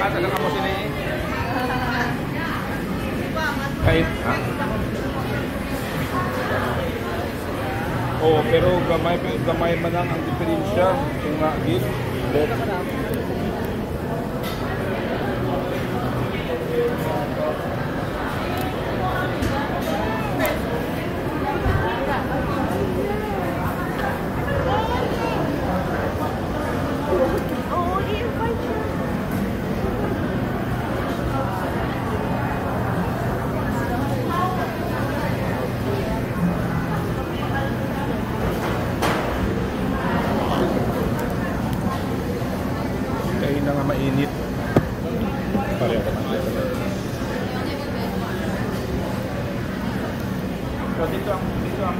sila eh. Kahit, ha? Oo, pero gamay, gamay man lang ang diferensya. Kung nga, gil. Kayo na nga mainit. Pareho ka na. So, dito ang, dito ang,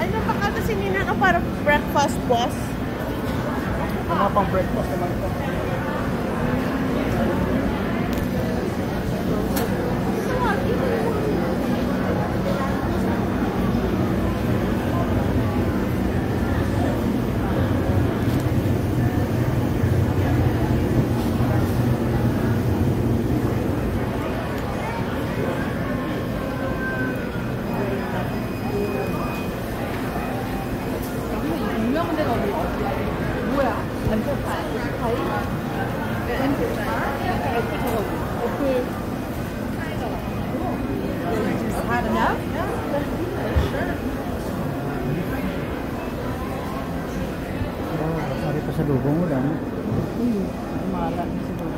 Ay, napakata si Nina ka para breakfast, boss. mga pang breakfast naman ito. 데가 어디 뭐야? 엠플파이. 파이? 네, 엠플파이. 애플 저거. 애플. Is that enough? Oh, sabi pa sa lubong mo lang. Hmm. Marami siguro.